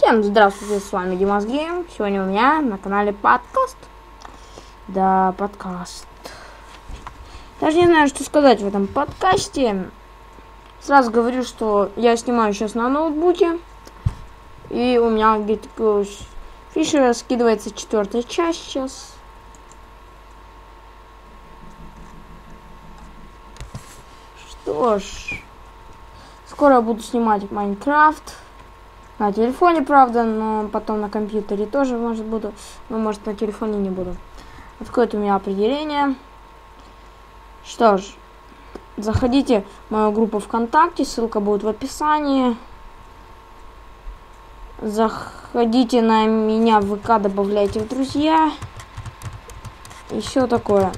Всем здравствуйте, с вами Димас Гейм. Сегодня у меня на канале подкаст. Да, подкаст. Даже не знаю, что сказать в этом подкасте. Сразу говорю, что я снимаю сейчас на ноутбуке. И у меня где-то Фишера скидывается четвертая часть сейчас. Что ж, скоро буду снимать Майнкрафт. На телефоне, правда, но потом на компьютере тоже, может, буду. Но, может, на телефоне не буду. Вот какое-то у меня определение. Что ж, заходите в мою группу ВКонтакте, ссылка будет в описании. Заходите на меня в ВК, добавляйте в друзья. Еще такое.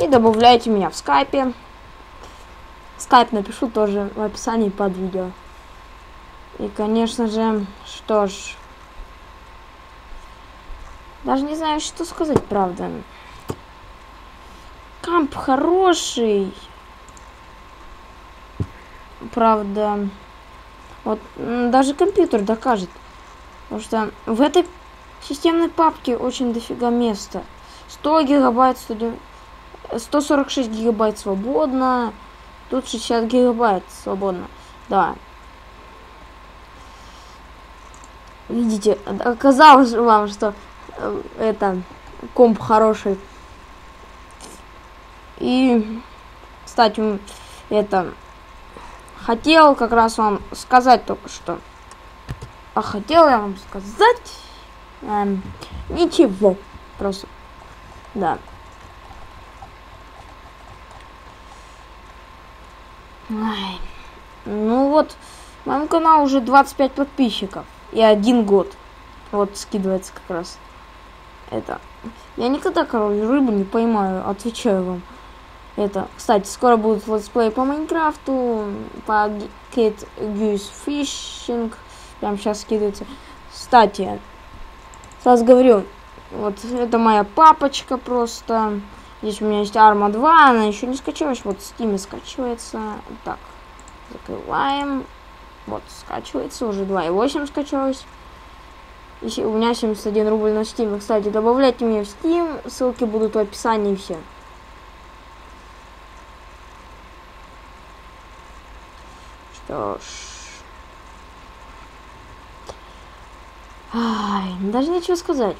И добавляйте меня в скайпе. Скайп напишу тоже в описании под видео. И, конечно же, что ж... Даже не знаю, что сказать, правда. Камп хороший. Правда, вот даже компьютер докажет. Потому что в этой системной папке очень дофига места. 100 гигабайт, 146 гигабайт свободно. Тут 60 гигабайт свободно. Да, Видите, оказалось вам, что э, это комп хороший. И, кстати, это хотел как раз вам сказать только что. А хотел я вам сказать эм, ничего. Просто. Да. Ай. Ну вот, в моем канале уже 25 подписчиков и один год. Вот скидывается как раз. Это. Я никогда, короче, рыбу не поймаю, отвечаю вам. Это, кстати, скоро будет летсплей по Minecraft у, по Kid Goose Fishing. Прям сейчас скидывается. Кстати, сразу говорю, вот это моя папочка просто. Здесь у меня есть Арма 2, она еще не скачивалась. Вот в Steam скачивается. Так, закрываем. Вот, скачивается, уже 2.8 скачалось. И у меня 71 рубль на Steam. Кстати, добавляйте меня в Steam, ссылки будут в описании все. Что ж. Ай, даже нечего сказать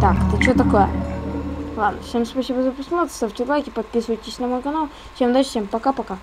Так, ты что такое? Ладно, всем спасибо за просмотр, ставьте лайки, подписывайтесь на мой канал. Всем удачи, всем пока-пока.